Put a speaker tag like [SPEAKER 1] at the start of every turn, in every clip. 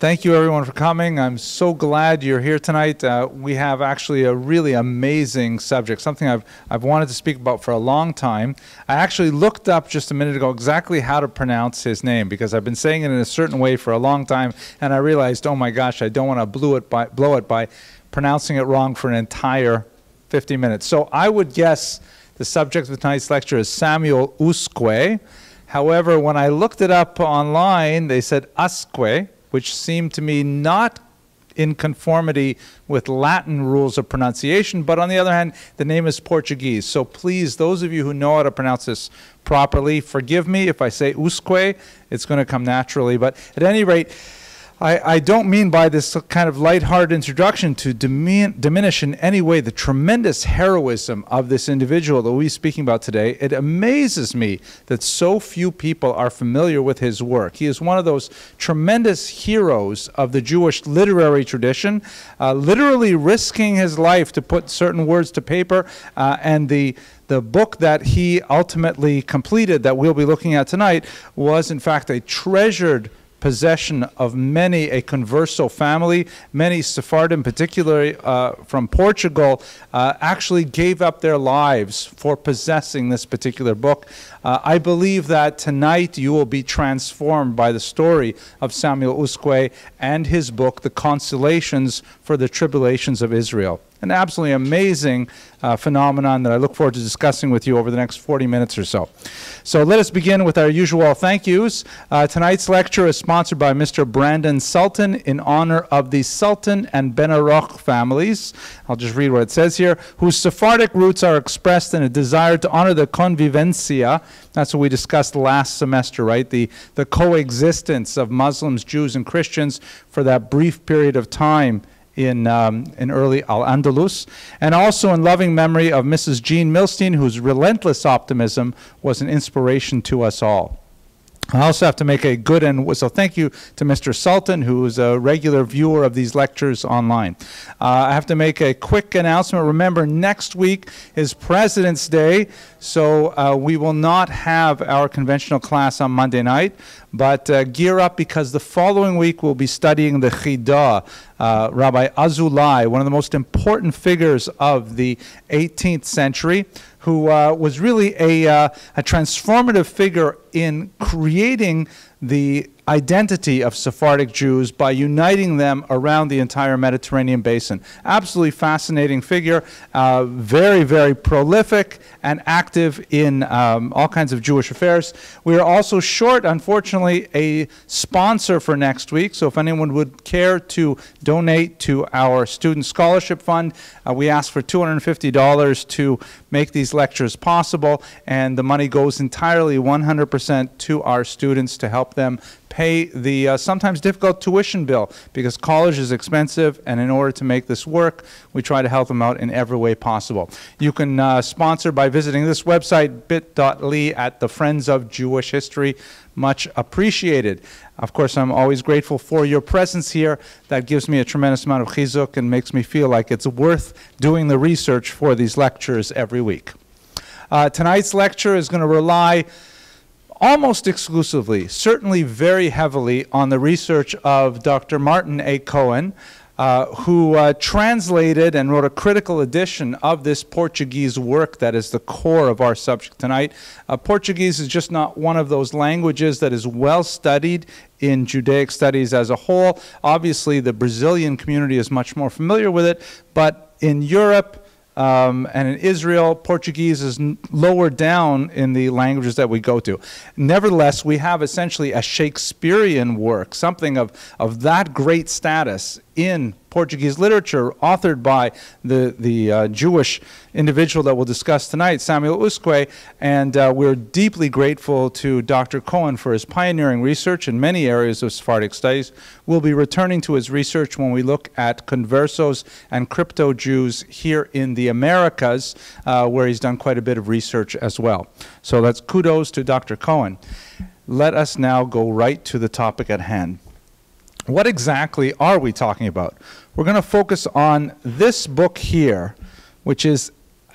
[SPEAKER 1] Thank you, everyone, for coming. I'm so glad you're here tonight. Uh, we have actually a really amazing subject, something I've, I've wanted to speak about for a long time. I actually looked up just a minute ago exactly how to pronounce his name because I've been saying it in a certain way for a long time, and I realized, oh my gosh, I don't want to blow it by, blow it by pronouncing it wrong for an entire 50 minutes. So I would guess the subject of tonight's lecture is Samuel Usque. However, when I looked it up online, they said Asque which seemed to me not in conformity with Latin rules of pronunciation, but on the other hand, the name is Portuguese. So please, those of you who know how to pronounce this properly, forgive me if I say usque, it's going to come naturally. But at any rate, I, I don't mean by this kind of lighthearted introduction to dimin diminish in any way the tremendous heroism of this individual that we're speaking about today. It amazes me that so few people are familiar with his work. He is one of those tremendous heroes of the Jewish literary tradition, uh, literally risking his life to put certain words to paper, uh, and the the book that he ultimately completed that we'll be looking at tonight was in fact a treasured possession of many a converso family. Many Sephardim, particularly uh, from Portugal, uh, actually gave up their lives for possessing this particular book. Uh, I believe that tonight you will be transformed by the story of Samuel Usque and his book, The Consolations for the Tribulations of Israel an absolutely amazing uh, phenomenon that I look forward to discussing with you over the next 40 minutes or so. So let us begin with our usual thank yous. Uh, tonight's lecture is sponsored by Mr. Brandon Sultan in honor of the Sultan and Benaroch families. I'll just read what it says here, whose Sephardic roots are expressed in a desire to honor the convivencia. That's what we discussed last semester, right? The, the coexistence of Muslims, Jews, and Christians for that brief period of time in, um, in early Al-Andalus, and also in loving memory of Mrs. Jean Milstein, whose relentless optimism was an inspiration to us all. I also have to make a good and so thank you to Mr. Sultan, who is a regular viewer of these lectures online. Uh, I have to make a quick announcement. Remember, next week is President's Day, so uh, we will not have our conventional class on Monday night, but uh, gear up because the following week we'll be studying the Chidah, uh, Rabbi Azulai, one of the most important figures of the 18th century who uh, was really a, uh, a transformative figure in creating the identity of Sephardic Jews by uniting them around the entire Mediterranean basin. Absolutely fascinating figure, uh, very, very prolific and active in um, all kinds of Jewish affairs. We are also short, unfortunately, a sponsor for next week. So if anyone would care to donate to our Student Scholarship Fund, uh, we ask for $250 to make these lectures possible, and the money goes entirely 100% to our students to help them pay the uh, sometimes difficult tuition bill because college is expensive, and in order to make this work, we try to help them out in every way possible. You can uh, sponsor by visiting this website, bit.ly at the Friends of Jewish History. Much appreciated. Of course, I'm always grateful for your presence here. That gives me a tremendous amount of chizuk and makes me feel like it's worth doing the research for these lectures every week. Uh, tonight's lecture is going to rely almost exclusively, certainly very heavily, on the research of Dr. Martin A. Cohen, uh, who uh, translated and wrote a critical edition of this Portuguese work that is the core of our subject tonight. Uh, Portuguese is just not one of those languages that is well studied in Judaic studies as a whole. Obviously, the Brazilian community is much more familiar with it, but in Europe, um, and in Israel, Portuguese is lower down in the languages that we go to. Nevertheless, we have essentially a Shakespearean work, something of, of that great status in Portuguese literature, authored by the, the uh, Jewish individual that we'll discuss tonight, Samuel Usque, and uh, we're deeply grateful to Dr. Cohen for his pioneering research in many areas of Sephardic studies. We'll be returning to his research when we look at conversos and crypto Jews here in the Americas, uh, where he's done quite a bit of research as well. So that's kudos to Dr. Cohen. Let us now go right to the topic at hand what exactly are we talking about? We're going to focus on this book here, which is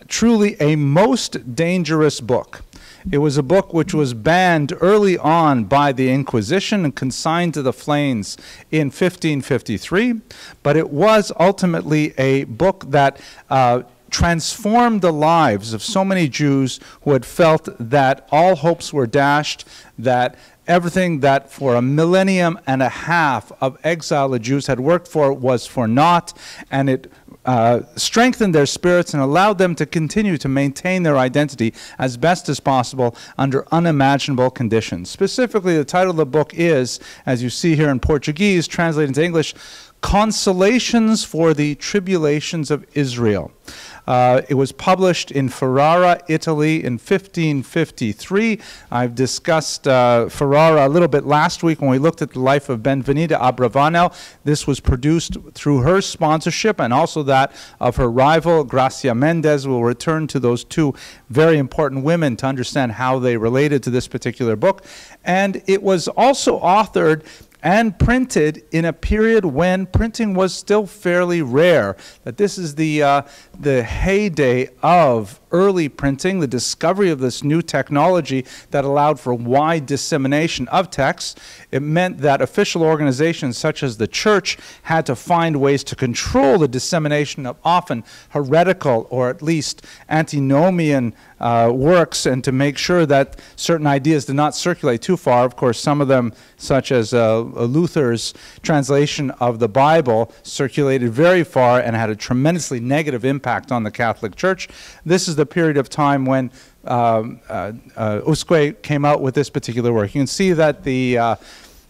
[SPEAKER 1] truly a most dangerous book. It was a book which was banned early on by the Inquisition and consigned to the flames in 1553, but it was ultimately a book that uh, transformed the lives of so many Jews who had felt that all hopes were dashed, that everything that for a millennium and a half of exile the Jews had worked for was for naught, and it uh, strengthened their spirits and allowed them to continue to maintain their identity as best as possible under unimaginable conditions. Specifically, the title of the book is, as you see here in Portuguese, translated into English, Consolations for the Tribulations of Israel. Uh, it was published in Ferrara, Italy in 1553. I've discussed uh, Ferrara a little bit last week when we looked at the life of Benvenida Abravanel. This was produced through her sponsorship and also that of her rival, Gracia Mendez. We'll return to those two very important women to understand how they related to this particular book. And it was also authored and printed in a period when printing was still fairly rare. That this is the, uh, the heyday of early printing, the discovery of this new technology that allowed for wide dissemination of texts. It meant that official organizations such as the church had to find ways to control the dissemination of often heretical or at least antinomian uh, works and to make sure that certain ideas did not circulate too far. Of course, some of them, such as uh, Luther's translation of the Bible, circulated very far and had a tremendously negative impact on the Catholic Church. This is the period of time when um, uh, uh, Usque came out with this particular work. You can see that the uh,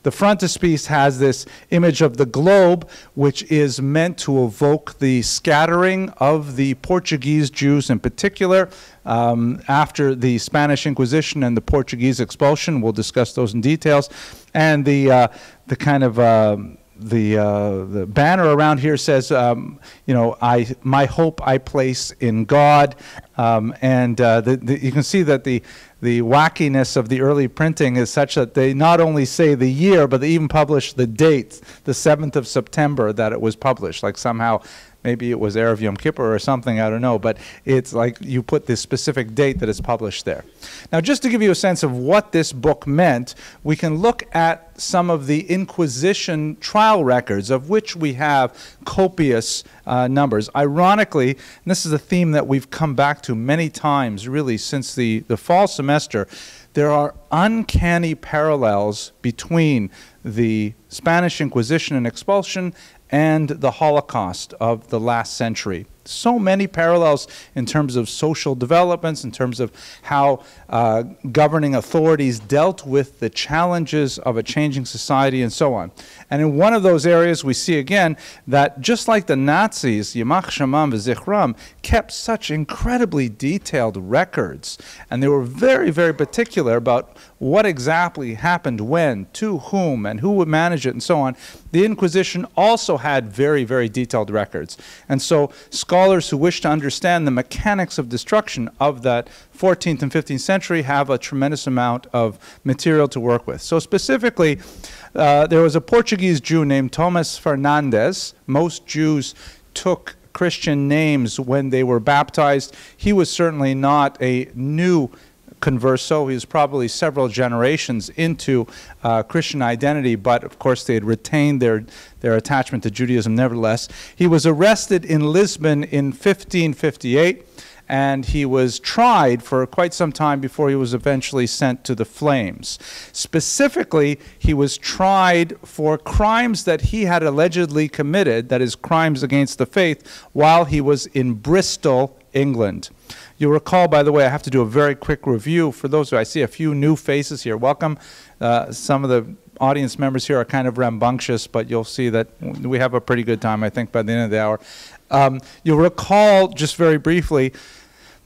[SPEAKER 1] the frontispiece has this image of the globe, which is meant to evoke the scattering of the Portuguese Jews in particular um, after the Spanish Inquisition and the Portuguese expulsion. We'll discuss those in details. And the, uh, the kind of um, the uh, the banner around here says, um, you know, I my hope I place in God, um, and uh, the, the, you can see that the the wackiness of the early printing is such that they not only say the year, but they even publish the date, the 7th of September that it was published. Like somehow maybe it was Erev Yom Kippur or something, I don't know, but it's like you put this specific date that is published there. Now, just to give you a sense of what this book meant, we can look at some of the Inquisition trial records, of which we have copious uh, numbers. Ironically, this is a theme that we've come back to many times, really, since the, the fall semester, there are uncanny parallels between the Spanish Inquisition and expulsion and the Holocaust of the last century so many parallels in terms of social developments, in terms of how uh, governing authorities dealt with the challenges of a changing society and so on. And in one of those areas, we see again that just like the Nazis, Yamach Shamam Zichram, kept such incredibly detailed records, and they were very, very particular about what exactly happened when, to whom, and who would manage it, and so on. The Inquisition also had very, very detailed records. And so scholars scholars who wish to understand the mechanics of destruction of that 14th and 15th century have a tremendous amount of material to work with. So specifically, uh, there was a Portuguese Jew named Thomas Fernandes. Most Jews took Christian names when they were baptized. He was certainly not a new converso. He was probably several generations into uh, Christian identity, but of course they had retained their, their attachment to Judaism nevertheless. He was arrested in Lisbon in 1558 and he was tried for quite some time before he was eventually sent to the flames. Specifically, he was tried for crimes that he had allegedly committed, that is, crimes against the faith, while he was in Bristol, England. You'll recall, by the way, I have to do a very quick review for those who I see a few new faces here. Welcome. Uh, some of the audience members here are kind of rambunctious, but you'll see that we have a pretty good time, I think, by the end of the hour. Um, you'll recall, just very briefly,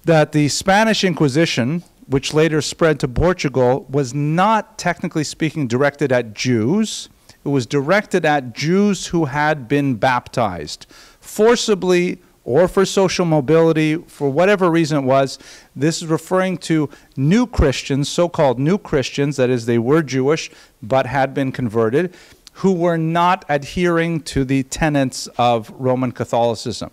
[SPEAKER 1] that the Spanish Inquisition, which later spread to Portugal, was not, technically speaking, directed at Jews. It was directed at Jews who had been baptized, forcibly or for social mobility, for whatever reason it was. This is referring to new Christians, so called new Christians, that is, they were Jewish but had been converted. who were not adhering to the tenets of Roman Catholicism.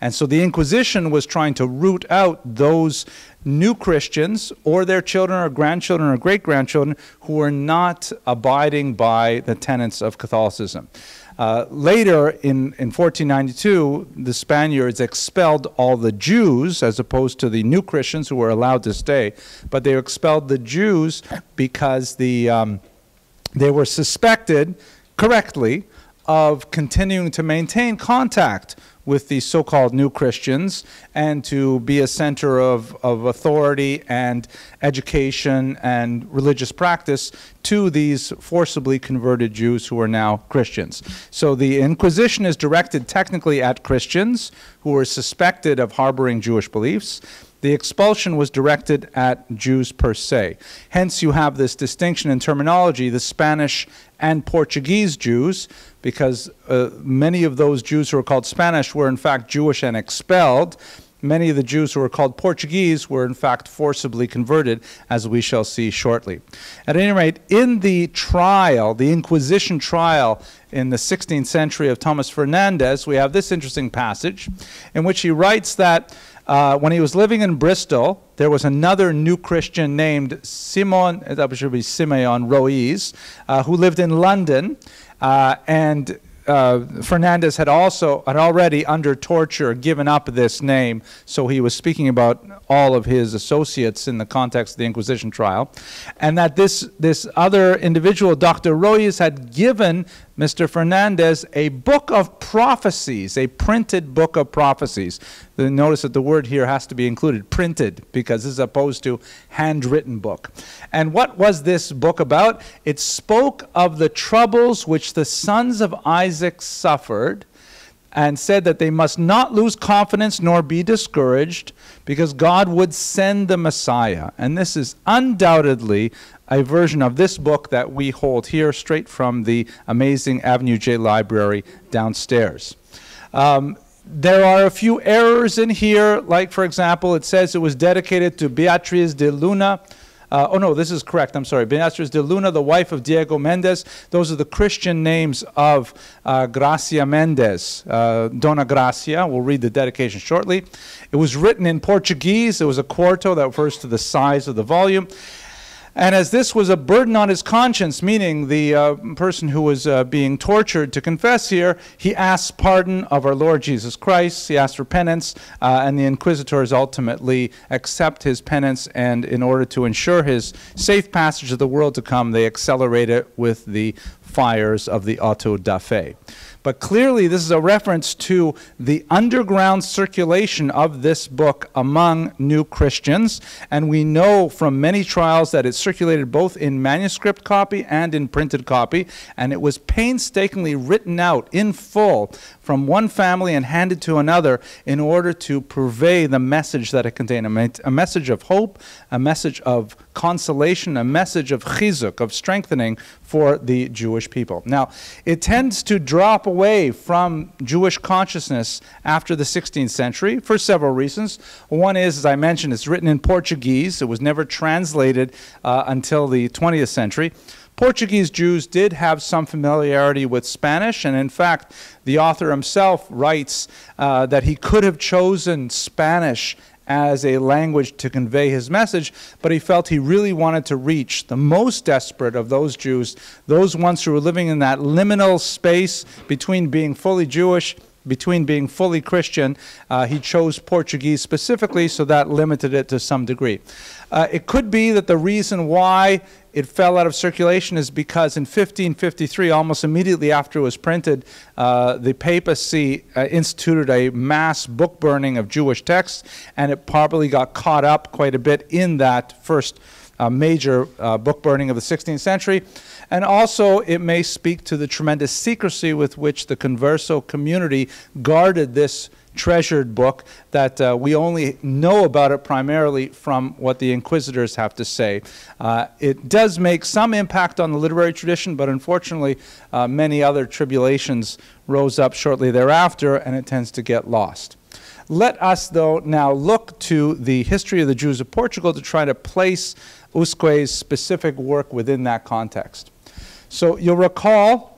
[SPEAKER 1] And so the Inquisition was trying to root out those new Christians or their children or grandchildren or great grandchildren who were not abiding by the tenets of Catholicism. Uh, later, in, in 1492, the Spaniards expelled all the Jews as opposed to the new Christians who were allowed to stay, but they expelled the Jews because the, um, they were suspected correctly of continuing to maintain contact with the so called new Christians and to be a center of, of authority and education and religious practice to these forcibly converted Jews who are now Christians. So the Inquisition is directed technically at Christians who are suspected of harboring Jewish beliefs. The expulsion was directed at Jews per se. Hence, you have this distinction in terminology the Spanish and Portuguese Jews, because uh, many of those Jews who are called Spanish were in fact Jewish and expelled. Many of the Jews who were called Portuguese were in fact forcibly converted, as we shall see shortly. At any rate, in the trial, the Inquisition trial in the 16th century of Thomas Fernandez, we have this interesting passage in which he writes that uh, when he was living in Bristol, there was another new Christian named Simon, that should be Simeon Ruiz, uh, who lived in London. Uh, and uh, Fernandez had also had already under torture given up this name, so he was speaking about all of his associates in the context of the Inquisition trial, and that this this other individual, Dr. Ruiz, had given Mr. Fernandez a book of prophecies, a printed book of prophecies. Notice that the word here has to be included, printed, because this is opposed to handwritten book. And what was this book about? It spoke of the troubles which the sons of Isaac suffered and said that they must not lose confidence nor be discouraged because God would send the Messiah. And this is undoubtedly a version of this book that we hold here straight from the amazing Avenue J library downstairs. Um, there are a few errors in here, like, for example, it says it was dedicated to Beatriz de Luna. Uh, oh no, this is correct. I'm sorry. Beatriz de Luna, the wife of Diego Mendez. Those are the Christian names of uh, Gracia Mendez, uh, Dona Gracia. We'll read the dedication shortly. It was written in Portuguese. It was a quarto that refers to the size of the volume. And as this was a burden on his conscience, meaning the uh, person who was uh, being tortured to confess here, he asks pardon of our Lord Jesus Christ. He asks for penance, uh, and the inquisitors ultimately accept his penance. And in order to ensure his safe passage of the world to come, they accelerate it with the fires of the auto da fe. But clearly, this is a reference to the underground circulation of this book among new Christians. And we know from many trials that it circulated both in manuscript copy and in printed copy. And it was painstakingly written out in full from one family and handed to another in order to purvey the message that it contained a, message of hope, a message of consolation, a message of chizuk, of strengthening for the Jewish people. Now, it tends to drop away from Jewish consciousness after the 16th century for several reasons. One is, as I mentioned, it's written in Portuguese. It was never translated uh, until the 20th century. Portuguese Jews did have some familiarity with Spanish, and in fact, the author himself writes uh, that he could have chosen Spanish as a language to convey his message, but he felt he really wanted to reach the most desperate of those Jews, those ones who were living in that liminal space between being fully Jewish between being fully Christian, uh, he chose Portuguese specifically, so that limited it to some degree. Uh, it could be that the reason why it fell out of circulation is because in 1553, almost immediately after it was printed, uh, the papacy uh, instituted a mass book burning of Jewish texts, and it probably got caught up quite a bit in that first uh, major uh, book burning of the 16th century. And also, it may speak to the tremendous secrecy with which the Converso community guarded this treasured book that uh, we only know about it primarily from what the inquisitors have to say. Uh, it does make some impact on the literary tradition, but unfortunately, uh, many other tribulations rose up shortly thereafter, and it tends to get lost. Let us, though, now look to the history of the Jews of Portugal to try to place Usque's specific work within that context. So you'll recall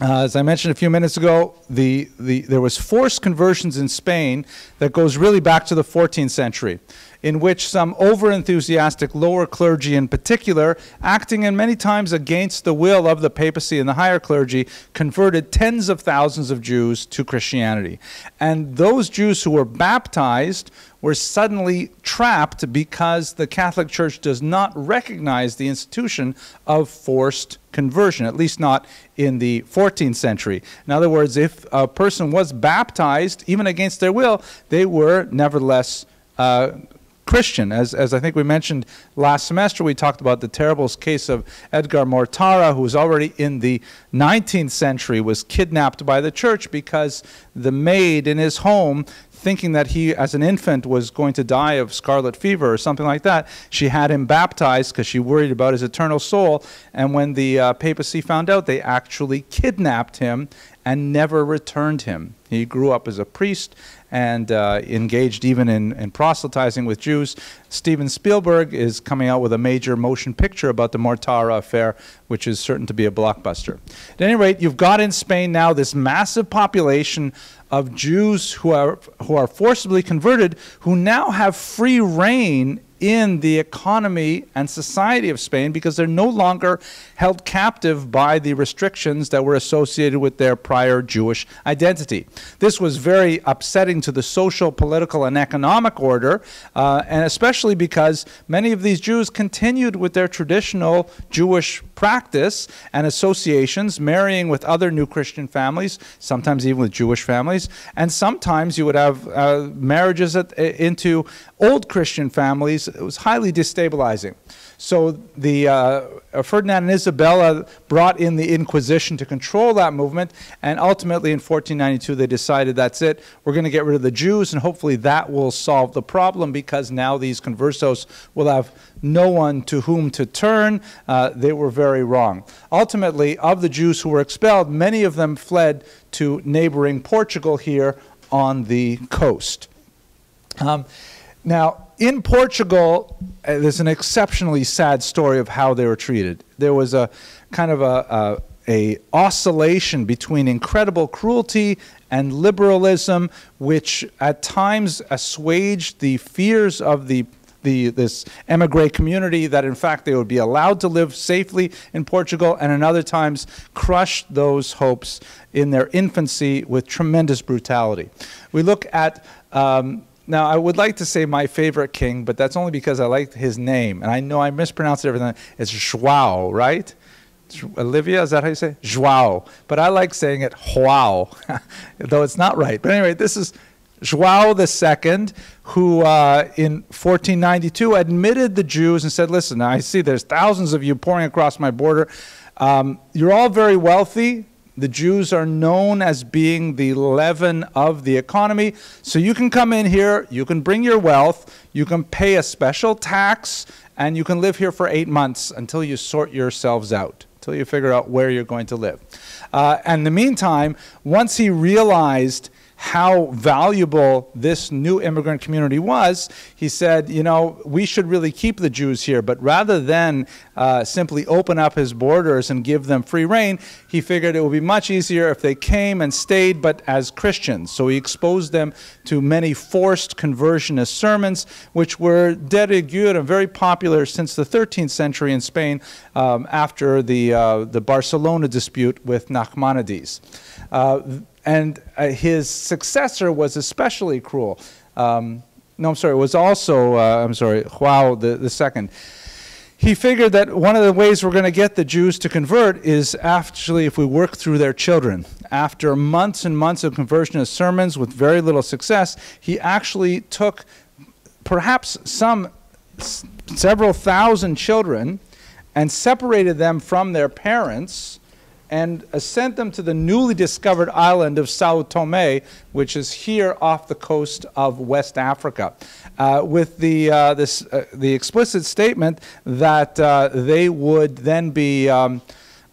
[SPEAKER 1] Uh, as I mentioned a few minutes ago, the, the, there was forced conversions in Spain that goes really back to the 14th century, in which some over-enthusiastic lower clergy in particular, acting in many times against the will of the papacy and the higher clergy, converted tens of thousands of Jews to Christianity. And those Jews who were baptized were suddenly trapped because the Catholic Church does not recognize the institution of forced conversion, at least not in the 14th century. In other words, if a person was baptized, even against their will, they were nevertheless uh, Christian. As, as I think we mentioned last semester, we talked about the terrible case of Edgar Mortara, who was already in the 19th century, was kidnapped by the church because the maid in his home thinking that he, as an infant, was going to die of scarlet fever or something like that. She had him baptized because she worried about his eternal soul. And when the uh, papacy found out, they actually kidnapped him and never returned him. He grew up as a priest and uh, engaged even in, in proselytizing with Jews. Steven Spielberg is coming out with a major motion picture about the Mortara affair, which is certain to be a blockbuster. At any rate, you've got in Spain now this massive population of Jews who are, who are forcibly converted, who now have free reign in the economy and society of Spain because they're no longer held captive by the restrictions that were associated with their prior Jewish identity. This was very upsetting to the social, political, and economic order, uh, and especially because many of these Jews continued with their traditional Jewish practice and associations, marrying with other new Christian families, sometimes even with Jewish families, and sometimes you would have uh, marriages at, into old Christian families. It was highly destabilizing. So the uh, Ferdinand and Isabella brought in the Inquisition to control that movement, and ultimately in 1492 they decided that's it. We're going to get rid of the Jews, and hopefully that will solve the problem because now these conversos will have no one to whom to turn. Uh, they were very wrong. Ultimately, of the Jews who were expelled, many of them fled to neighboring Portugal here on the coast. Um, now, in Portugal, uh, there's an exceptionally sad story of how they were treated. There was a kind of a, a, a oscillation between incredible cruelty and liberalism, which at times assuaged the fears of the the, this emigre community that in fact they would be allowed to live safely in Portugal and in other times crushed those hopes in their infancy with tremendous brutality. We look at um, now, I would like to say my favorite king, but that's only because I like his name. And I know I mispronounced everything. It's Joao, right? Olivia, is that how you say? Joao. But I like saying it Joao, though it's not right. But anyway, this is Joao II, who uh, in 1492 admitted the Jews and said, listen, I see there's thousands of you pouring across my border. Um, you're all very wealthy. The Jews are known as being the leaven of the economy. So you can come in here, you can bring your wealth, you can pay a special tax, and you can live here for eight months until you sort yourselves out, until you figure out where you're going to live. Uh, and in the meantime, once he realized how valuable this new immigrant community was, he said, you know, we should really keep the Jews here. But rather than uh, simply open up his borders and give them free reign, he figured it would be much easier if they came and stayed, but as Christians. So he exposed them to many forced conversionist sermons, which were de rigueur and very popular since the 13th century in Spain um, after the, uh, the Barcelona dispute with Nachmanides. Uh, and uh, his successor was especially cruel. Um, no, I'm sorry, it was also, uh, I'm sorry, Joao the, the second. He figured that one of the ways we're going to get the Jews to convert is actually if we work through their children. After months and months of conversionist sermons with very little success, he actually took perhaps some several thousand children and separated them from their parents and sent them to the newly discovered island of Sao Tome, which is here off the coast of West Africa, uh, with the, uh, this, uh, the explicit statement that uh, they would then be. Um,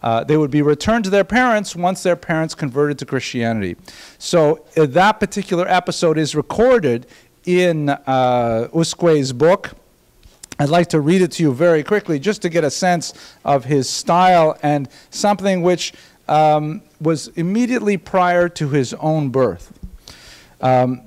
[SPEAKER 1] uh, they would be returned to their parents once their parents converted to Christianity. So uh, that particular episode is recorded in uh, Usque's book, I'd like to read it to you very quickly just to get a sense of his style and something which um, was immediately prior to his own birth. Um,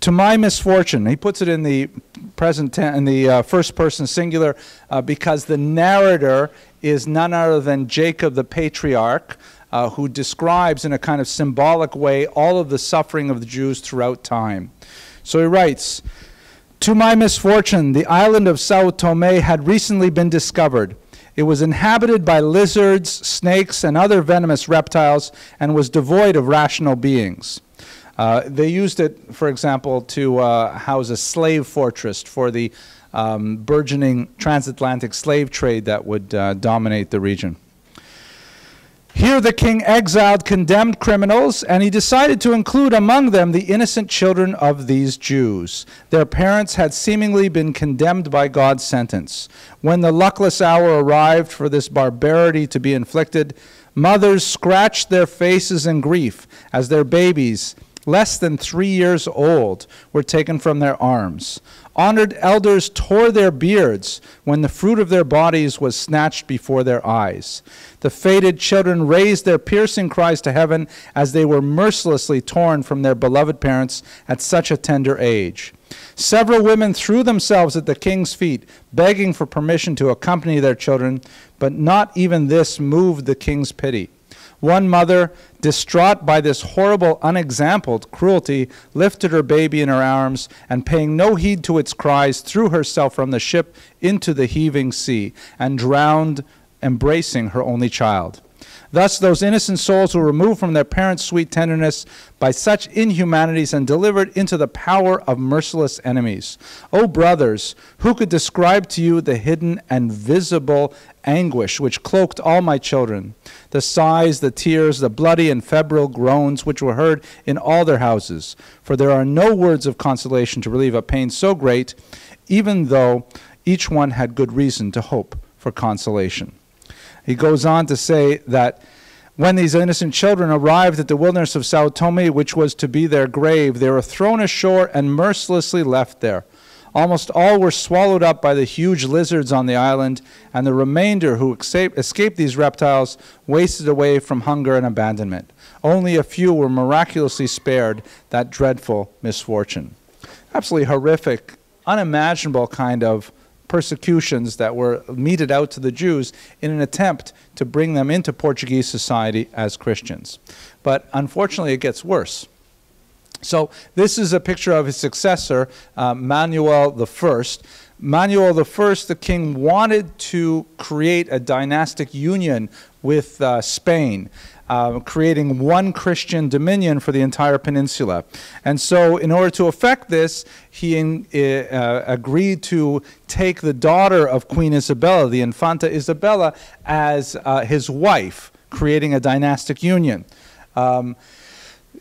[SPEAKER 1] to my misfortune, he puts it in the present in the uh, first person singular, uh, because the narrator is none other than Jacob the patriarch, uh, who describes in a kind of symbolic way all of the suffering of the Jews throughout time. So he writes, To my misfortune, the island of Sao Tome had recently been discovered. It was inhabited by lizards, snakes, and other venomous reptiles, and was devoid of rational beings. Uh, they used it, for example, to uh, house a slave fortress for the um, burgeoning transatlantic slave trade that would uh, dominate the region. Here the king exiled condemned criminals, and he decided to include among them the innocent children of these Jews. Their parents had seemingly been condemned by God's sentence. When the luckless hour arrived for this barbarity to be inflicted, mothers scratched their faces in grief as their babies, less than three years old, were taken from their arms. Honored elders tore their beards when the fruit of their bodies was snatched before their eyes. The fated children raised their piercing cries to heaven as they were mercilessly torn from their beloved parents at such a tender age. Several women threw themselves at the king's feet, begging for permission to accompany their children, but not even this moved the king's pity. One mother, distraught by this horrible, unexampled cruelty, lifted her baby in her arms and, paying no heed to its cries, threw herself from the ship into the heaving sea and drowned, embracing her only child. Thus, those innocent souls were removed from their parents' sweet tenderness by such inhumanities and delivered into the power of merciless enemies. O brothers, who could describe to you the hidden and visible anguish which cloaked all my children? The sighs, the tears, the bloody and febrile groans which were heard in all their houses. For there are no words of consolation to relieve a pain so great, even though each one had good reason to hope for consolation. He goes on to say that when these innocent children arrived at the wilderness of Sao Tome, which was to be their grave, they were thrown ashore and mercilessly left there. Almost all were swallowed up by the huge lizards on the island, and the remainder who escaped these reptiles wasted away from hunger and abandonment. Only a few were miraculously spared that dreadful misfortune. Absolutely horrific, unimaginable kind of persecutions that were meted out to the Jews in an attempt to bring them into Portuguese society as Christians. But unfortunately, it gets worse. So this is a picture of his successor, uh, Manuel I. Manuel I, the king, wanted to create a dynastic union with uh, Spain uh, creating one Christian dominion for the entire peninsula. And so, in order to effect this, he in, uh, agreed to take the daughter of Queen Isabella, the Infanta Isabella, as uh, his wife, creating a dynastic union. Um,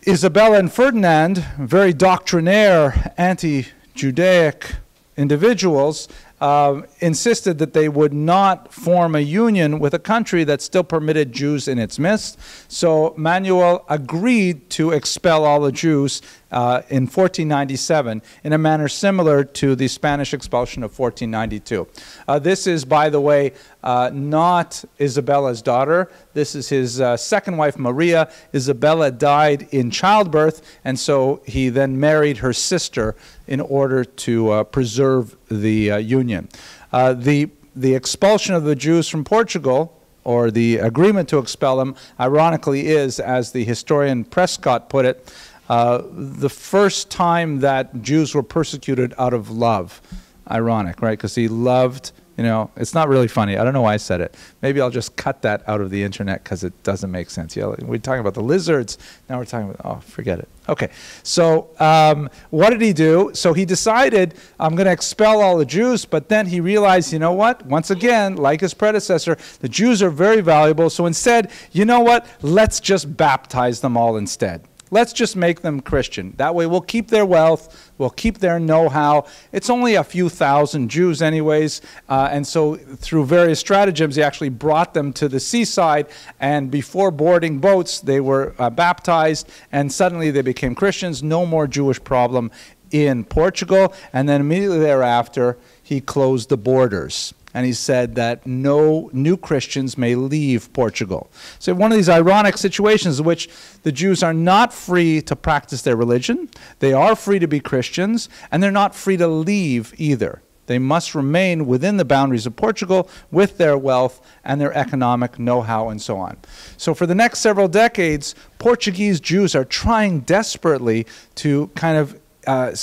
[SPEAKER 1] Isabella and Ferdinand, very doctrinaire, anti Judaic individuals, uh, insisted that they would not form a union with a country that still permitted Jews in its midst. So Manuel agreed to expel all the Jews uh, in 1497 in a manner similar to the Spanish expulsion of 1492. Uh, this is, by the way, uh, not Isabella's daughter. This is his uh, second wife, Maria. Isabella died in childbirth, and so he then married her sister in order to uh, preserve the union. the, the expulsion of the Jews from Portugal or the agreement to expel them, ironically, is, as the historian Prescott put it, uh, the first time that Jews were persecuted out of love. Ironic, right? Because he loved, you know, it's not really funny. I don't know why I said it. Maybe I'll just cut that out of the internet because it doesn't make sense. Yeah, we're talking about the lizards. Now we're talking about, oh, forget it. Okay, so um, what did he do? So he decided, I'm going to expel all the Jews, but then he realized, you know what? Once again, like his predecessor, the Jews are very valuable. So instead, you know what? Let's just baptize them all instead. Let's just make them Christian. That way we'll keep their wealth, we'll keep their know how. It's only a few thousand Jews, anyways. Uh, and so, through various stratagems, he actually brought them to the seaside. And before boarding boats, they were uh, baptized, and suddenly they became Christians. No more Jewish problem in Portugal. And then immediately thereafter, he closed the borders. And he said that no new Christians may leave Portugal. So, one of these ironic situations in which the Jews are not free to practice their religion, they are free to be Christians, and they're not free to leave either. They must remain within the boundaries of Portugal with their wealth and their economic know how and so on. So, for the next several decades, Portuguese Jews are trying desperately to kind of uh,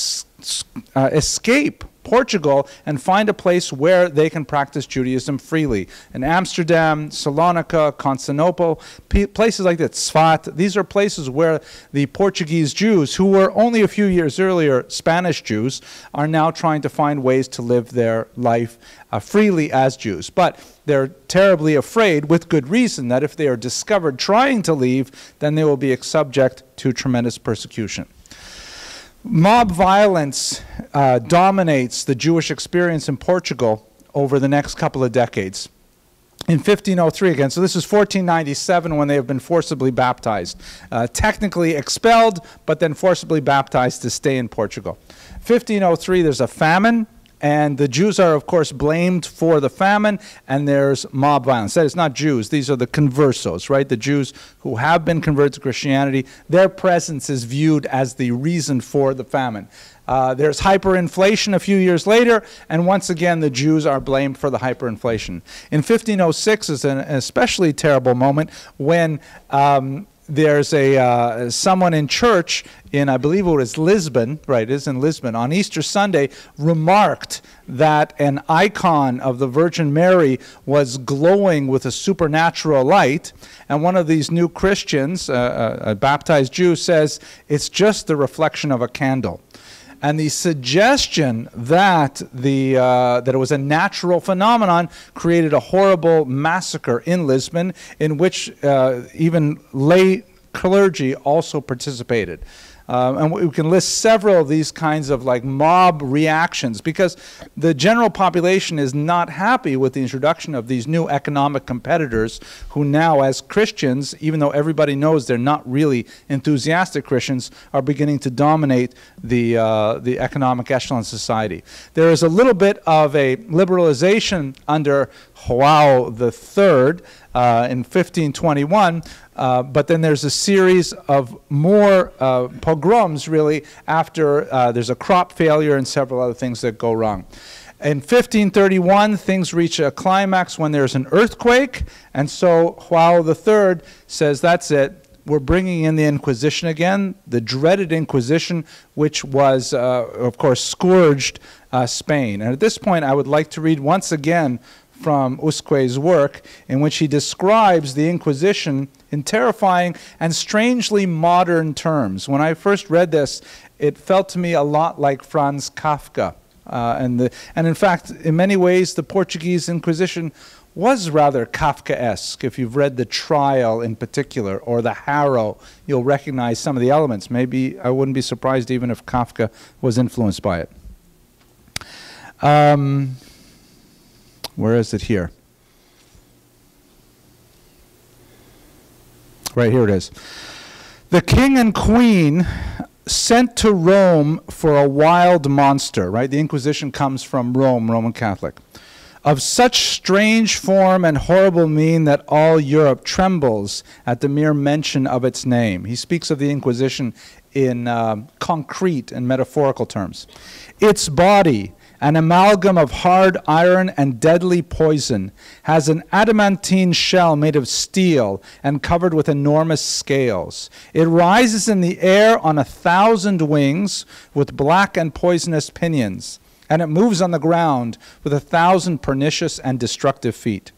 [SPEAKER 1] uh, escape Portugal and find a place where they can practice Judaism freely. In Amsterdam, Salonika, Constantinople, places like that, Sfat, these are places where the Portuguese Jews, who were only a few years earlier Spanish Jews, are now trying to find ways to live their life uh, freely as Jews. But they're terribly afraid, with good reason, that if they are discovered trying to leave, then they will be subject to tremendous persecution. Mob violence uh, dominates the Jewish experience in Portugal over the next couple of decades. In 1503 again, so this is 1497 when they have been forcibly baptized. Uh, technically expelled, but then forcibly baptized to stay in Portugal. 1503, there's a famine and the Jews are, of course, blamed for the famine, and there's mob violence. That is not Jews, these are the conversos, right? The Jews who have been converted to Christianity. Their presence is viewed as the reason for the famine. Uh, there's hyperinflation a few years later, and once again, the Jews are blamed for the hyperinflation. In 1506 is an especially terrible moment when. Um, there's a uh, someone in church in I believe it was Lisbon, right? It is in Lisbon on Easter Sunday remarked that an icon of the Virgin Mary was glowing with a supernatural light, and one of these new Christians, uh, a baptized Jew, says it's just the reflection of a candle and the suggestion that the uh, that it was a natural phenomenon created a horrible massacre in Lisbon, in which uh, even lay clergy also participated. Um, and we can list several of these kinds of like mob reactions because the general population is not happy with the introduction of these new economic competitors who now, as Christians, even though everybody knows they're not really enthusiastic Christians, are beginning to dominate the, uh, the economic echelon society. There is a little bit of a liberalization under Joao III uh, in 1521 uh, but then there's a series of more uh, pogroms, really, after uh, there's a crop failure and several other things that go wrong. In 1531, things reach a climax when there's an earthquake, and so Joao III says, That's it. We're bringing in the Inquisition again, the dreaded Inquisition, which was, uh, of course, scourged uh, Spain. And at this point, I would like to read once again from Usque's work, in which he describes the Inquisition in terrifying and strangely modern terms. When I first read this, it felt to me a lot like Franz Kafka. Uh, and, the, and in fact, in many ways, the Portuguese Inquisition was rather Kafkaesque. If you've read The Trial in particular or The Harrow, you'll recognize some of the elements. Maybe I wouldn't be surprised even if Kafka was influenced by it. Um, where is it here? Right here it is. The king and queen sent to Rome for a wild monster, right? The Inquisition comes from Rome, Roman Catholic. Of such strange form and horrible mien that all Europe trembles at the mere mention of its name. He speaks of the Inquisition in uh, concrete and metaphorical terms. Its body, an amalgam of hard iron and deadly poison, has an adamantine shell made of steel and covered with enormous scales. It rises in the air on a thousand wings with black and poisonous pinions, and it moves on the ground with a thousand pernicious and destructive feet.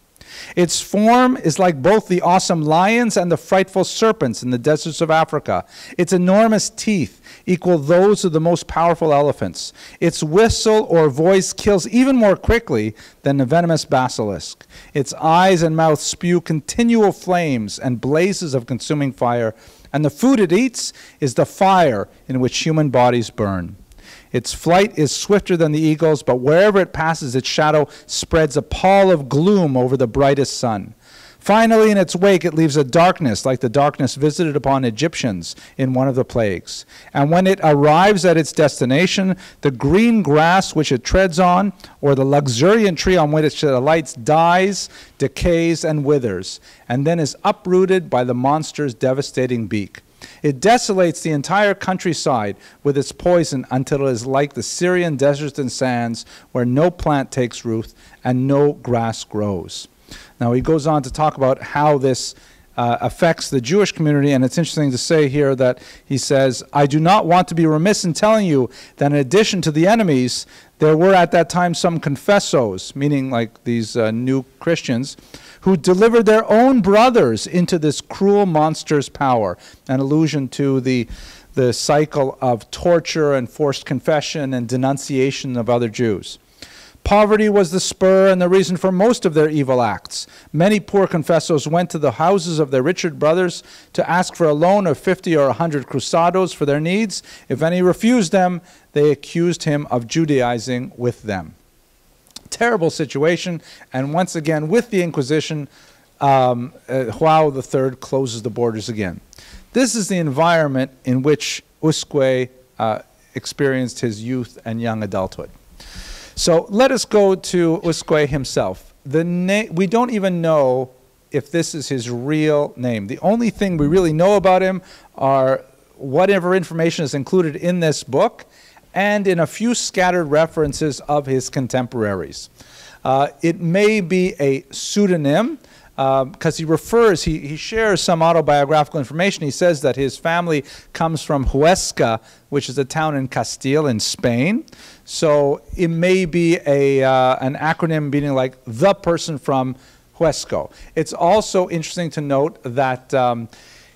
[SPEAKER 1] Its form is like both the awesome lions and the frightful serpents in the deserts of Africa. Its enormous teeth equal those of the most powerful elephants. Its whistle or voice kills even more quickly than the venomous basilisk. Its eyes and mouth spew continual flames and blazes of consuming fire, and the food it eats is the fire in which human bodies burn. Its flight is swifter than the eagle's, but wherever it passes, its shadow spreads a pall of gloom over the brightest sun. Finally, in its wake, it leaves a darkness like the darkness visited upon Egyptians in one of the plagues. And when it arrives at its destination, the green grass which it treads on, or the luxuriant tree on which it alights, dies, decays, and withers, and then is uprooted by the monster's devastating beak. It desolates the entire countryside with its poison until it is like the Syrian deserts and sands where no plant takes root and no grass grows. Now, he goes on to talk about how this uh, affects the Jewish community, and it's interesting to say here that he says, I do not want to be remiss in telling you that in addition to the enemies, there were at that time some confessos, meaning like these uh, new Christians, who delivered their own brothers into this cruel monster's power, an allusion to the, the cycle of torture and forced confession and denunciation of other Jews. Poverty was the spur and the reason for most of their evil acts. Many poor confessors went to the houses of their richer brothers to ask for a loan of 50 or a 100 cruzados for their needs. If any refused them, they accused him of Judaizing with them. Terrible situation, and once again, with the Inquisition, um, uh, Joao III closes the borders again. This is the environment in which Usque uh, experienced his youth and young adulthood. So let us go to Usque himself. The we don't even know if this is his real name. The only thing we really know about him are whatever information is included in this book and in a few scattered references of his contemporaries. Uh, it may be a pseudonym because um, he refers, he, he shares some autobiographical information. He says that his family comes from Huesca, which is a town in Castile in Spain. So it may be a, uh, an acronym meaning like the person from Huesco. It's also interesting to note that um,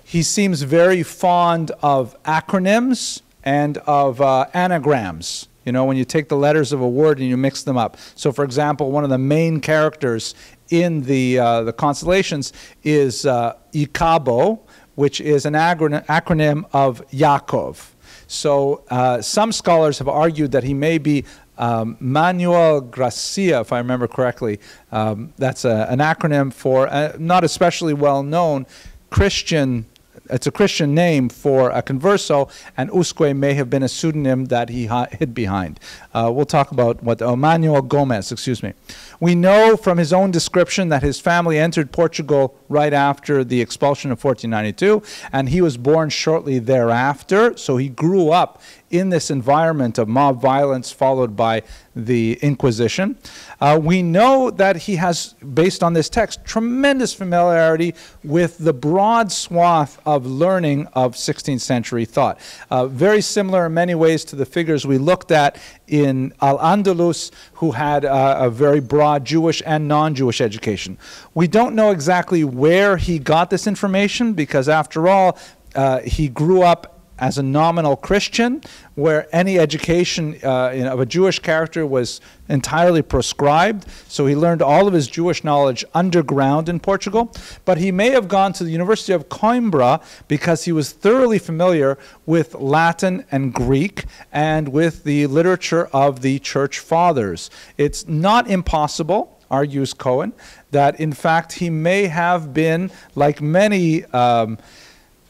[SPEAKER 1] he seems very fond of acronyms and of uh, anagrams. You know, when you take the letters of a word and you mix them up. So, for example, one of the main characters in the, uh, the consolations is uh, Icabo, which is an acronym of Yaakov. So uh, some scholars have argued that he may be um, Manuel Gracia, if I remember correctly. Um, that's a, an acronym for uh, not especially well known Christian it's a Christian name for a converso, and Usque may have been a pseudonym that he hid behind. Uh, we'll talk about what Emmanuel Gomez, excuse me. We know from his own description that his family entered Portugal right after the expulsion of 1492, and he was born shortly thereafter. So he grew up in this environment of mob violence followed by the Inquisition. Uh, we know that he has, based on this text, tremendous familiarity with the broad swath of learning of 16th century thought. Uh, very similar in many ways to the figures we looked at in Al Andalus, who had uh, a very broad Jewish and non Jewish education. We don't know exactly where he got this information because, after all, uh, he grew up as a nominal Christian, where any education uh, of a Jewish character was entirely proscribed. So he learned all of his Jewish knowledge underground in Portugal. But he may have gone to the University of Coimbra because he was thoroughly familiar with Latin and Greek and with the literature of the church fathers. It's not impossible argues Cohen, that in fact he may have been, like many um,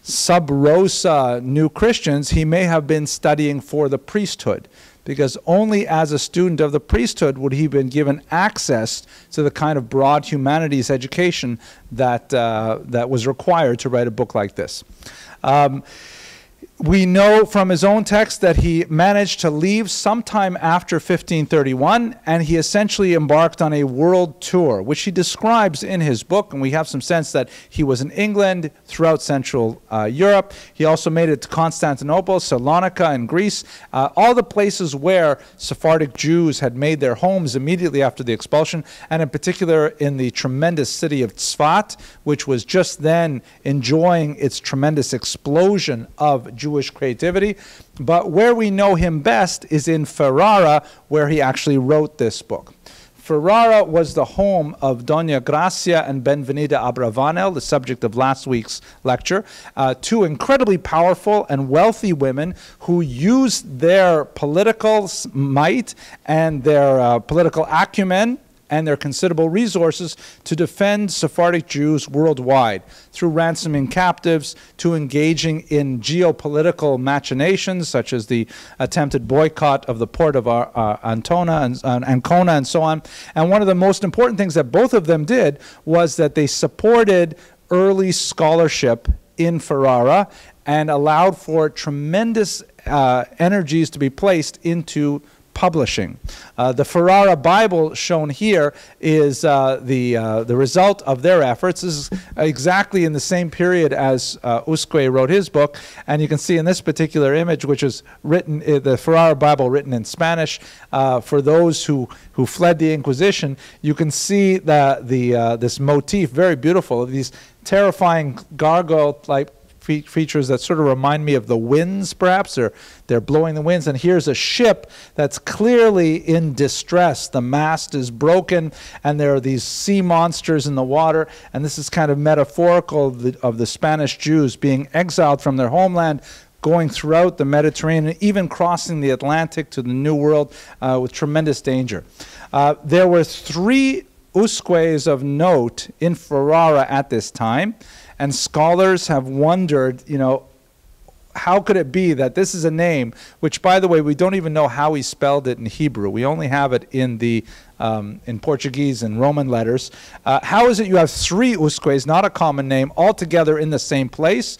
[SPEAKER 1] sub rosa new Christians, he may have been studying for the priesthood because only as a student of the priesthood would he have been given access to the kind of broad humanities education that, uh, that was required to write a book like this. Um, we know from his own text that he managed to leave sometime after 1531 and he essentially embarked on a world tour, which he describes in his book. And we have some sense that he was in England, throughout Central uh, Europe. He also made it to Constantinople, Salonika, and Greece, uh, all the places where Sephardic Jews had made their homes immediately after the expulsion, and in particular in the tremendous city of Tzfat, which was just then enjoying its tremendous explosion of Jewish creativity. But where we know him best is in Ferrara, where he actually wrote this book. Ferrara was the home of Dona Gracia and Benvenida Abravanel, the subject of last week's lecture, uh, two incredibly powerful and wealthy women who used their political might and their uh, political acumen and their considerable resources to defend Sephardic Jews worldwide through ransoming captives, to engaging in geopolitical machinations such as the attempted boycott of the port of uh, uh Antona and, uh, Ancona and so on. And one of the most important things that both of them did was that they supported early scholarship in Ferrara and allowed for tremendous uh, energies to be placed into publishing. Uh, the Ferrara Bible shown here is uh, the, uh, the result of their efforts. This is exactly in the same period as uh, Usque wrote his book, and you can see in this particular image, which is written, uh, the Ferrara Bible written in Spanish, uh, for those who, who fled the Inquisition, you can see the, the, this motif, very beautiful, of these terrifying gargoyle-like fe features that sort of remind me of the winds, perhaps. They're, they're blowing the winds. And here's a ship that's clearly in distress. The mast is broken, and there are these sea monsters in the water. And this is kind of metaphorical of the, of the Spanish Jews being exiled from their homeland, going throughout the Mediterranean, even crossing the Atlantic to the New World uh, with tremendous danger. Uh, there were three usques of note in Ferrara at this time. And scholars have wondered, you know, how could it be that this is a name, which, by the way, we don't even know how he spelled it in Hebrew. We only have it in the um, in Portuguese and Roman letters. Uh, how is it you have three Usques, not a common name, all together in the same place?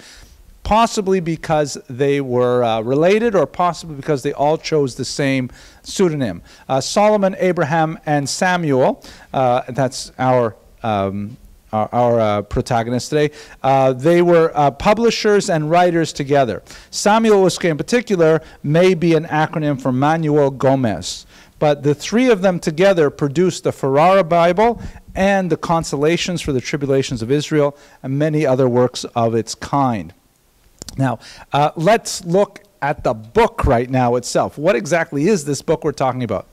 [SPEAKER 1] Possibly because they were uh, related, or possibly because they all chose the same pseudonym. Uh, Solomon, Abraham, and Samuel. Uh, that's our um, our, our uh, protagonists today, uh, they were uh, publishers and writers together. Samuel Usque, in particular, may be an acronym for Manuel Gomez. But the three of them together produced the Ferrara Bible and the Consolations for the Tribulations of Israel and many other works of its kind. Now, uh, let's look at the book right now itself. What exactly is this book we're talking about?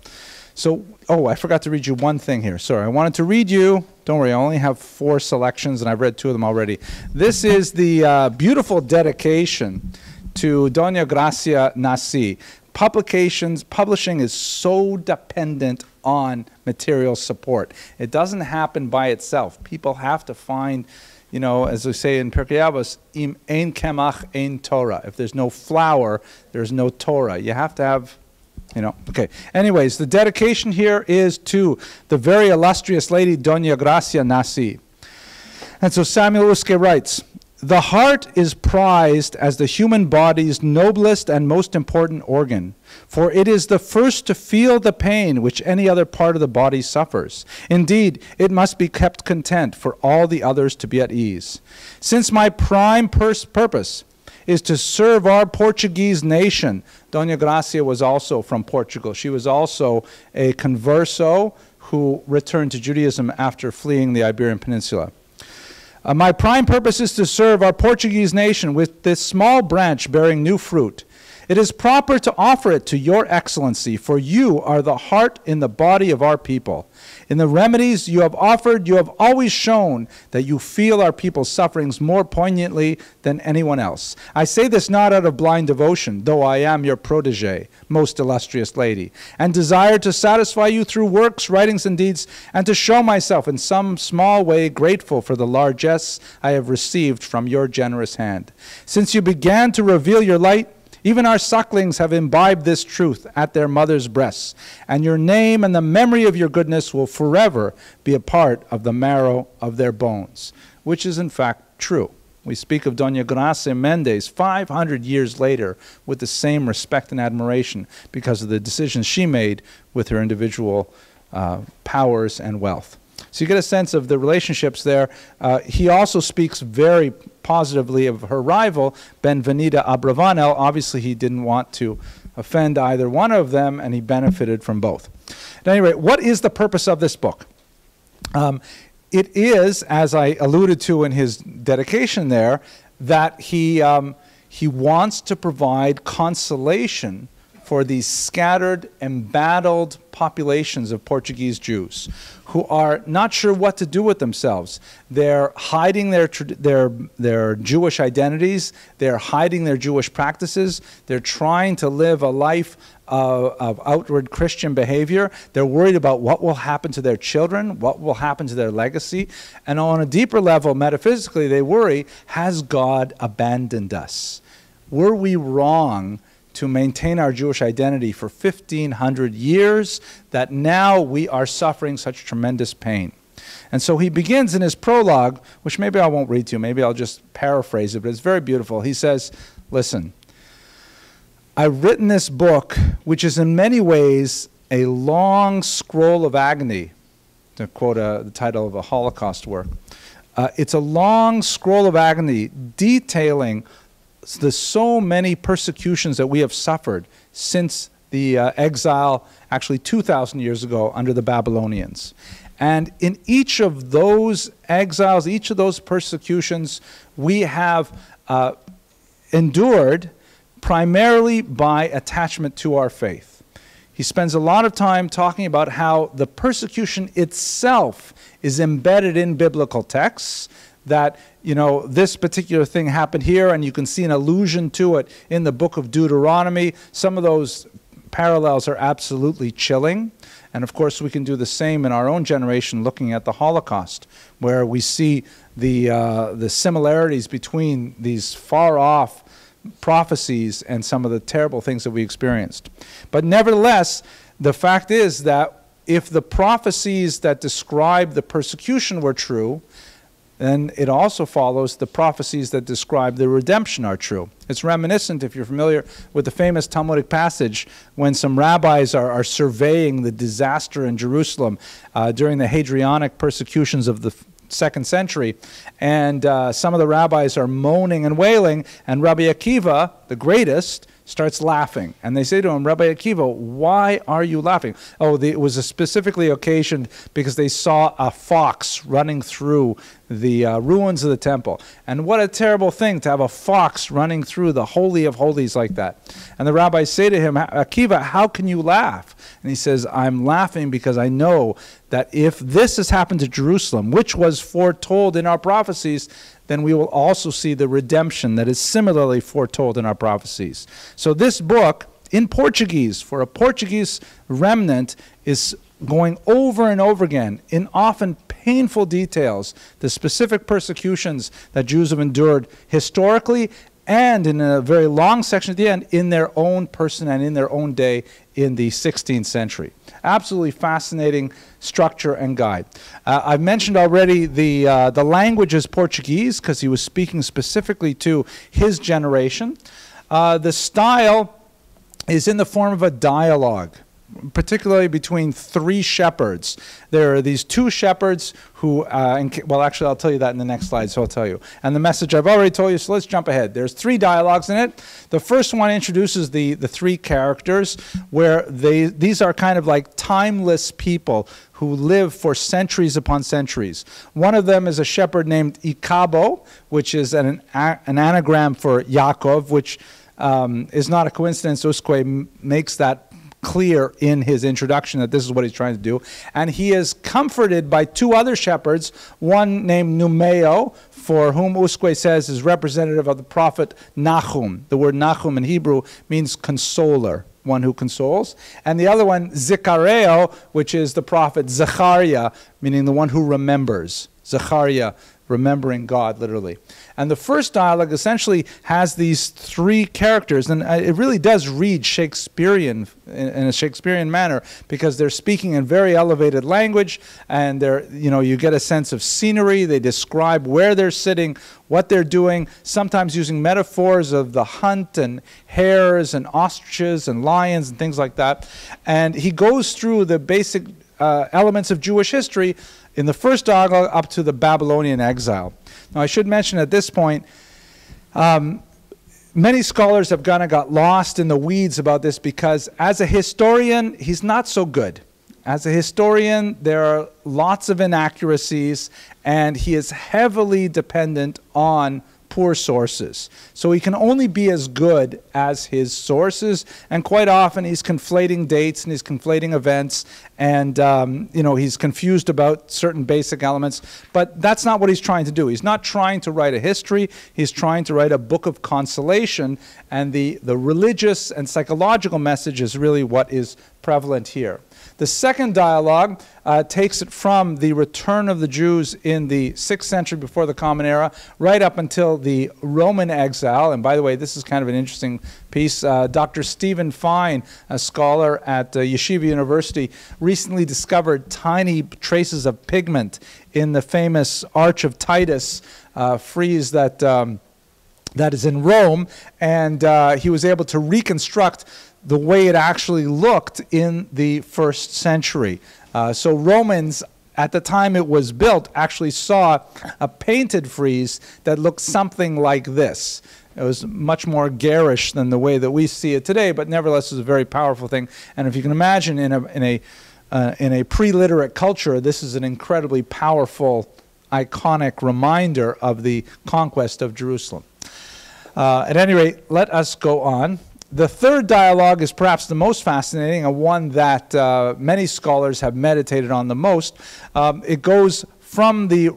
[SPEAKER 1] So, oh, I forgot to read you one thing here. Sorry, I wanted to read you. Don't worry, I only have four selections, and I've read two of them already. This is the uh, beautiful dedication to Doña Gracia Nasi. Publications, publishing is so dependent on material support. It doesn't happen by itself. People have to find, you know, as we say in Pirkei Avos, im ein kemach ein Torah. If there's no flour, there's no Torah. You have to have you know, okay. Anyways, the dedication here is to the very illustrious lady Doña Gracia Nasi. And so Samuel Usque writes, the heart is prized as the human body's noblest and most important organ, for it is the first to feel the pain which any other part of the body suffers. Indeed, it must be kept content for all the others to be at ease. Since my prime purpose is to serve our Portuguese nation. Dona Gracia was also from Portugal. She was also a converso who returned to Judaism after fleeing the Iberian Peninsula. Uh, my prime purpose is to serve our Portuguese nation with this small branch bearing new fruit. It is proper to offer it to your excellency, for you are the heart in the body of our people. In the remedies you have offered, you have always shown that you feel our people's sufferings more poignantly than anyone else. I say this not out of blind devotion, though I am your protege, most illustrious lady, and desire to satisfy you through works, writings, and deeds, and to show myself in some small way grateful for the largesse I have received from your generous hand. Since you began to reveal your light, even our sucklings have imbibed this truth at their mother's breasts, and your name and the memory of your goodness will forever be a part of the marrow of their bones, which is in fact true. We speak of Doña Gracia Mendez 500 years later with the same respect and admiration because of the decisions she made with her individual uh, powers and wealth. So you get a sense of the relationships there. Uh, he also speaks very positively of her rival, Benvenida Abravanel. Obviously, he didn't want to offend either one of them, and he benefited from both. At any rate, what is the purpose of this book? Um, it is, as I alluded to in his dedication there, that he, um, he wants to provide consolation for these scattered, embattled populations of Portuguese Jews who are not sure what to do with themselves. They're hiding their, their, their Jewish identities, they're hiding their Jewish practices, they're trying to live a life of, of, outward Christian behavior. They're worried about what will happen to their children, what will happen to their legacy. And on a deeper level, metaphysically, they worry has God abandoned us? Were we wrong? To maintain our Jewish identity for 1,500 years that now we are suffering such tremendous pain. And so he begins in his prologue, which maybe I won't read to you, maybe I'll just paraphrase it, but it's very beautiful. He says, Listen, I've written this book, which is in many ways a long scroll of agony, to quote a, uh, the title of a Holocaust work. Uh, it's a long scroll of agony detailing the so many persecutions that we have suffered since the uh, exile, actually 2,000 years ago, under the Babylonians. And in each of those exiles, each of those persecutions, we have uh, endured primarily by attachment to our faith. He spends a lot of time talking about how the persecution itself is embedded in biblical texts, that, you know, this particular thing happened here, and you can see an allusion to it in the book of Deuteronomy. Some of those parallels are absolutely chilling. And of course, we can do the same in our own generation looking at the Holocaust, where we see the, uh, the similarities between these far off prophecies and some of the terrible things that we experienced. But nevertheless, the fact is that if the prophecies that describe the persecution were true, then it also follows the prophecies that describe the redemption are true. It's reminiscent, if you're familiar with the famous Talmudic passage, when some rabbis are, are surveying the disaster in Jerusalem uh, during the Hadrianic persecutions of the second century. And uh, some of the rabbis are moaning and wailing, and Rabbi Akiva, the greatest, starts laughing. And they say to him, Rabbi Akiva, why are you laughing? Oh, the, it was a specifically occasioned because they saw a fox running through the uh, ruins of the temple. And what a terrible thing to have a fox running through the Holy of Holies like that. And the rabbis say to him, Akiva, how can you laugh? And he says, I'm laughing because I know that if this has happened to Jerusalem, which was foretold in our prophecies, then we will also see the redemption that is similarly foretold in our prophecies. So, this book in Portuguese, for a Portuguese remnant, is going over and over again in often painful details the specific persecutions that Jews have endured historically and in a very long section at the end in their own person and in their own day in the 16th century. Absolutely fascinating structure and guide. Uh, I've mentioned already the, uh, the language is Portuguese because he was speaking specifically to his generation. Uh, the style is in the form of a dialogue particularly between three shepherds. There are these two shepherds who, uh, well, actually, I'll tell you that in the next slide, so I'll tell you. And the message I've already told you, so let's jump ahead. There's three dialogues in it. The first one introduces the, the three characters, where they, these are kind of like timeless people who live for centuries upon centuries. One of them is a shepherd named Icabo, which is an, an anagram for Yaakov, which um, is not a coincidence. Usque makes that clear in his introduction that this is what he's trying to do. And he is comforted by two other shepherds, one named Numeo, for whom Usque says is representative of the prophet Nahum. The word Nahum in Hebrew means consoler, one who consoles. And the other one, Zikareo, which is the prophet Zechariah, meaning the one who remembers. Zechariah remembering God, literally. And the first dialogue essentially has these three characters, and uh, it really does read Shakespearean in, a Shakespearean manner because they're speaking in very elevated language, and they're, you know, you get a sense of scenery. They describe where they're sitting, what they're doing, sometimes using metaphors of the hunt and hares and ostriches and lions and things like that. And he goes through the basic uh, elements of Jewish history in the first dialogue up to the Babylonian exile. Now, I should mention at this point, um, many scholars have kind of got lost in the weeds about this because as a historian, he's not so good. As a historian, there are lots of inaccuracies, and he is heavily dependent on poor sources. So he can only be as good as his sources, and quite often he's conflating dates and he's conflating events, and um, you know he's confused about certain basic elements. But that's not what he's trying to do. He's not trying to write a history. He's trying to write a book of consolation, and the the religious and psychological message is really what is prevalent here. The second dialogue uh, takes it from the return of the Jews in the 6th century before the Common Era right up until the Roman exile. And by the way, this is kind of an interesting piece. Uh, Dr. Steven Fine, a scholar at uh, Yeshiva University, recently discovered tiny traces of pigment in the famous Arch of Titus uh, frieze that. Um, that is in Rome, and uh, he was able to reconstruct the way it actually looked in the first century. Uh, so Romans, at the time it was built, actually saw a painted frieze that looked something like this. It was much more garish than the way that we see it today, but nevertheless, it was a very powerful thing. And if you can imagine, in a in a uh, in a pre-literate culture, this is an incredibly powerful, iconic reminder of the conquest of Jerusalem. Uh, at any rate, let us go on. The third dialogue is perhaps the most fascinating, and one that uh, many scholars have meditated on the most. Um, it goes from the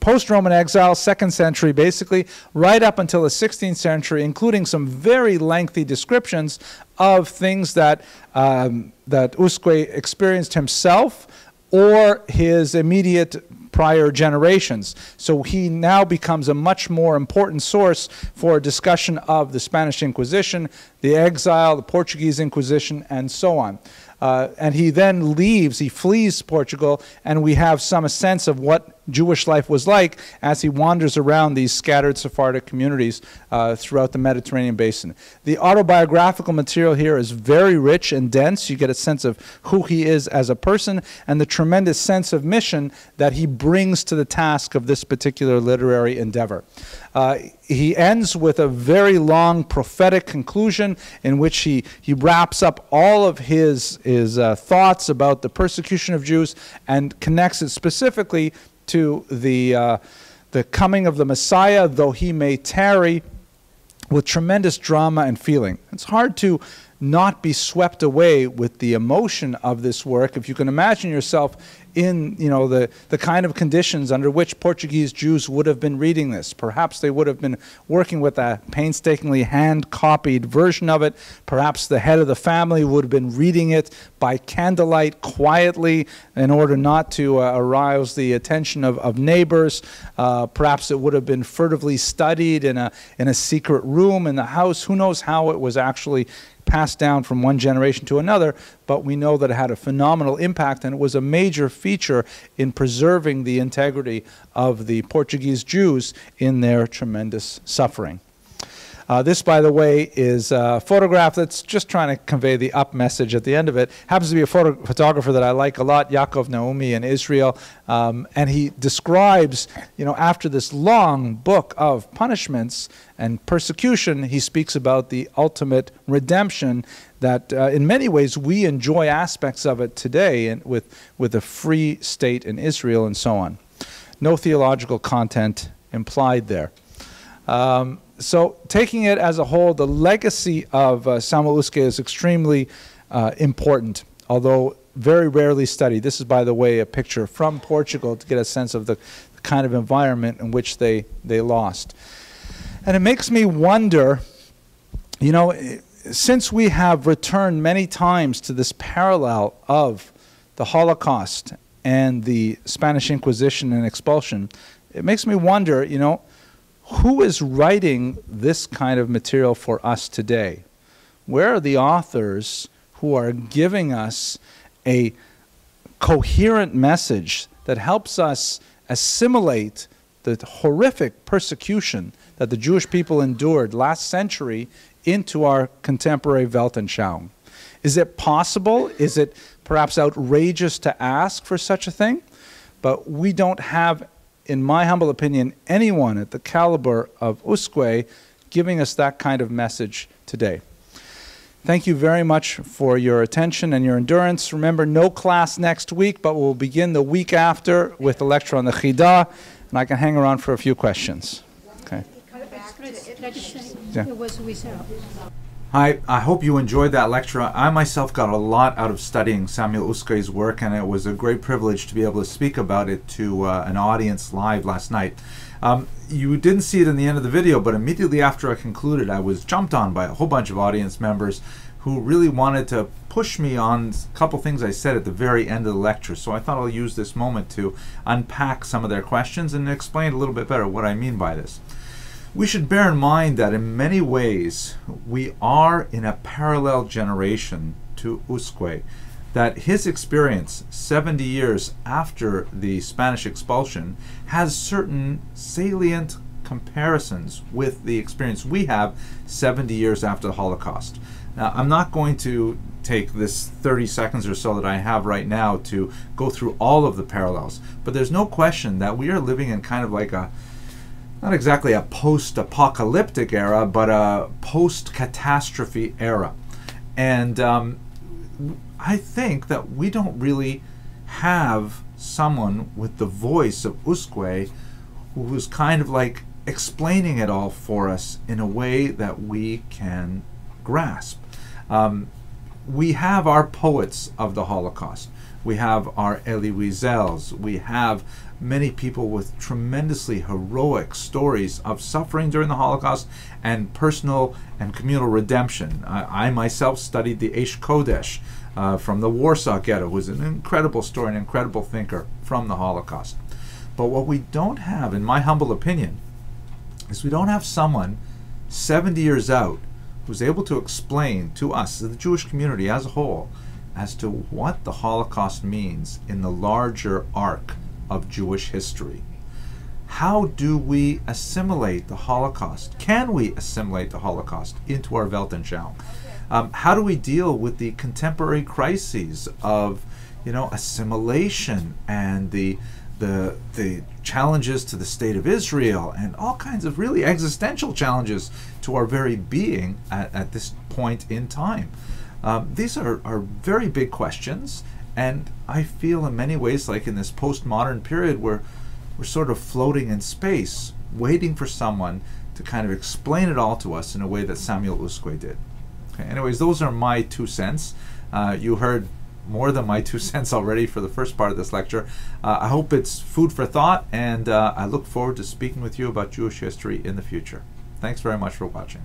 [SPEAKER 1] post Roman exile, second century basically, right up until the 16th century, including some very lengthy descriptions of things that, um, that Usque experienced himself or his immediate prior generations. So he now becomes a much more important source for a discussion of the Spanish Inquisition, the exile, the Portuguese Inquisition, and so on. Uh, and he then leaves, he flees Portugal, and we have some sense of what Jewish life was like as he wanders around these scattered Sephardic communities uh, throughout the Mediterranean basin. The autobiographical material here is very rich and dense. You get a sense of who he is as a person and the tremendous sense of mission that he brings to the task of this particular literary endeavor. Uh, he ends with a very long prophetic conclusion in which he, he wraps up all of his, his uh, thoughts about the persecution of Jews and connects it specifically to the, uh, the coming of the Messiah, though he may tarry, with tremendous drama and feeling. It's hard to not be swept away with the emotion of this work. If you can imagine yourself in you know the, the kind of conditions under which Portuguese Jews would have been reading this. Perhaps they would have been working with a painstakingly hand copied version of it. Perhaps the head of the family would have been reading it by candlelight quietly in order not to uh, arouse the attention of, of neighbors. Uh, perhaps it would have been furtively studied in a, in a secret room in the house. Who knows how it was actually passed down from one generation to another, but we know that it had a phenomenal impact and it was a major feature in preserving the integrity of the Portuguese Jews in their tremendous suffering. Uh, this, by the way, is a photograph that's just trying to convey the up message at the end of it. Happens to be a photo photographer that I like a lot, Yaakov Naomi in Israel, um, and he describes, you know, after this long book of punishments and persecution, he speaks about the ultimate redemption that, uh, in many ways, we enjoy aspects of it today, and with with a free state in Israel and so on. No theological content implied there. Um, so taking it as a whole, the legacy of uh, Samuel Usque is extremely uh, important, although very rarely studied. This is, by the way, a picture from Portugal to get a sense of the, the kind of environment in which they, they lost. And it makes me wonder, you know, since we have returned many times to this parallel of the Holocaust and the Spanish Inquisition and expulsion, it makes me wonder, you know, who is writing this kind of material for us today? Where are the authors who are giving us a coherent message that helps us assimilate the horrific persecution that the Jewish people endured last century into our contemporary Weltanschauung? Is it possible? Is it perhaps outrageous to ask for such a thing? But we don't have in my humble opinion, anyone at the caliber of Usque giving us that kind of message today. Thank you very much for your attention and your endurance. Remember, no class next week, but we'll begin the week after with a lecture on the Chida, and I can hang around for a few questions. Okay. Yeah. Hi, I hope you enjoyed that lecture. I myself got a lot out of studying Samuel Usque's work, and it was a great privilege to be able to speak about it to uh, an audience live last night. Um, you didn't see it in the end of the video, but immediately after I concluded, I was jumped on by a whole bunch of audience members who really wanted to push me on a couple things I said at the very end of the lecture. So I thought I'll use this moment to unpack some of their questions and explain a little bit better what I mean by this. We should bear in mind that in many ways we are in a parallel generation to Usque, that his experience 70 years after the Spanish expulsion has certain salient comparisons with the experience we have 70 years after the Holocaust. Now, I'm not going to take this 30 seconds or so that I have right now to go through all of the parallels, but there's no question that we are living in kind of like a not exactly a post apocalyptic era, but a post catastrophe era. And um, I think that we don't really have someone with the voice of Usque who's kind of like explaining it all for us in a way that we can grasp. Um, we have our poets of the Holocaust. We have our Elie Wiesels. We have many people with tremendously heroic stories of suffering during the Holocaust and personal and communal redemption. I, I myself studied the Aish Kodesh uh, from the Warsaw Ghetto, who was an incredible story, an incredible thinker from the Holocaust. But what we don't have, in my humble opinion, is we don't have someone 70 years out who's able to explain to us, the Jewish community as a whole, as to what the Holocaust means in the larger arc of Jewish history. How do we assimilate the Holocaust? Can we assimilate the Holocaust into our Weltanschauung? Um, how do we deal with the contemporary crises of, you know, assimilation and the the the challenges to the state of Israel and all kinds of really existential challenges to our very being at, at this point in time? Um, these are, are very big questions, and I feel in many ways like in this postmodern period where we're sort of floating in space, waiting for someone to kind of explain it all to us in a way that Samuel Usque did. Okay, anyways, those are my two cents. Uh, you heard more than my two cents already for the first part of this lecture. Uh, I hope it's food for thought, and uh, I look forward to speaking with you about Jewish history in the future. Thanks very much for watching.